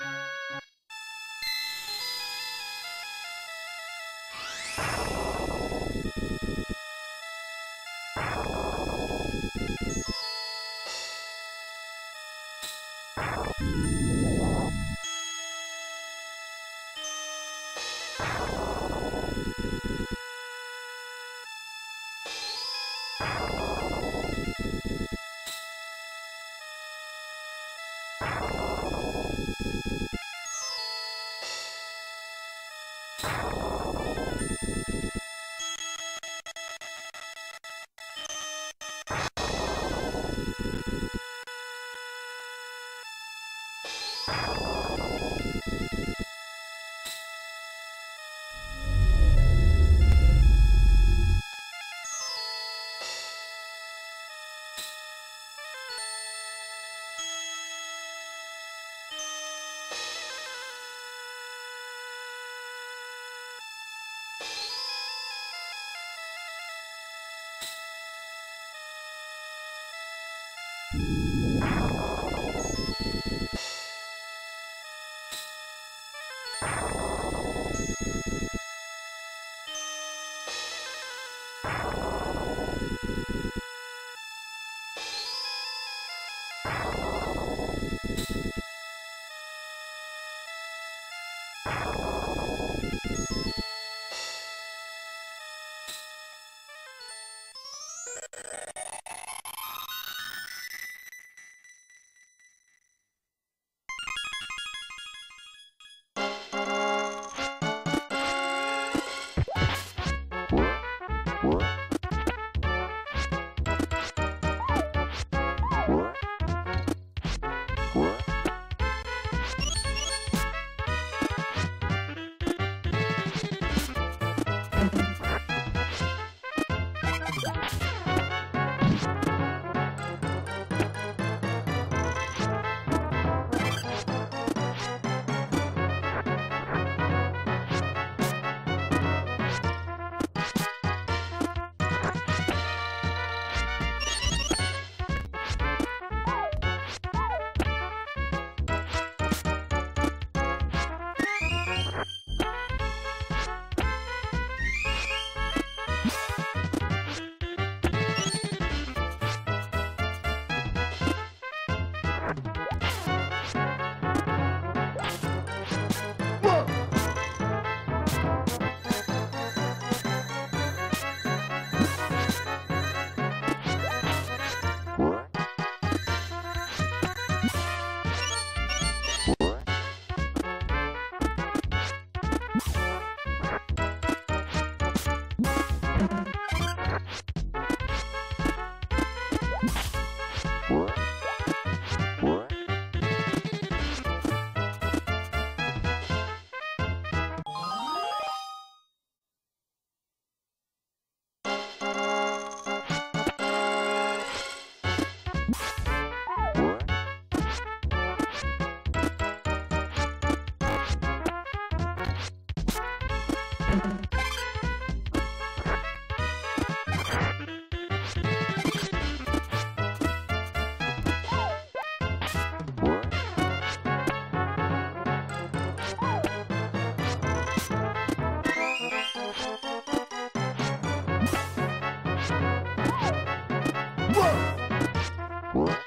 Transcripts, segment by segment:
you What?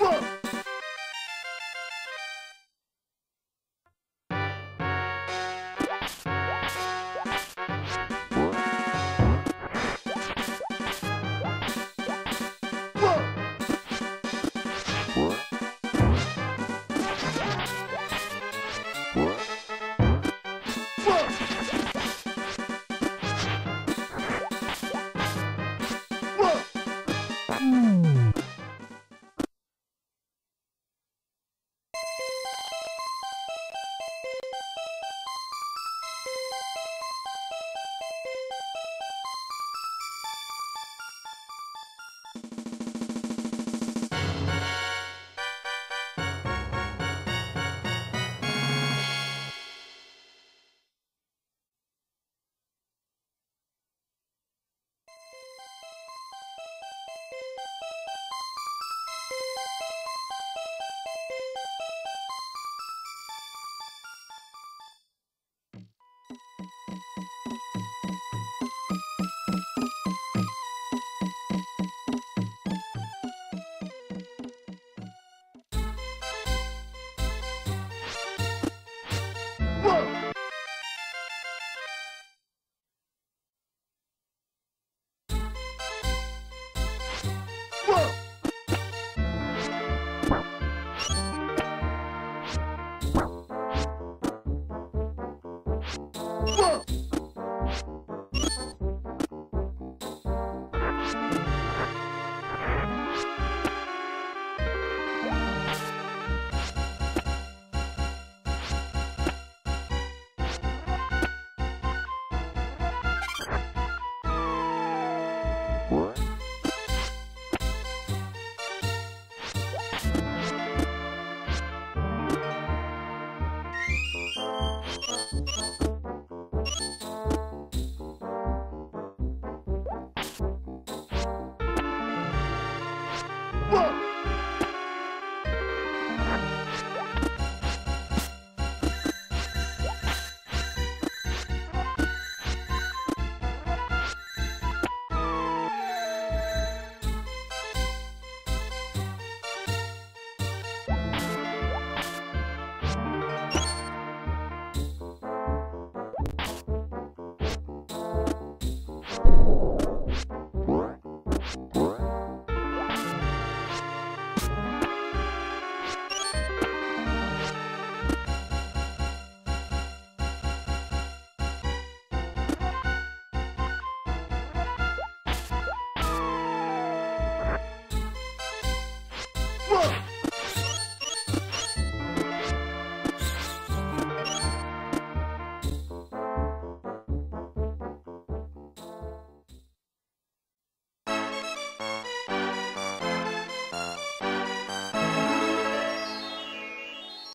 Whoa!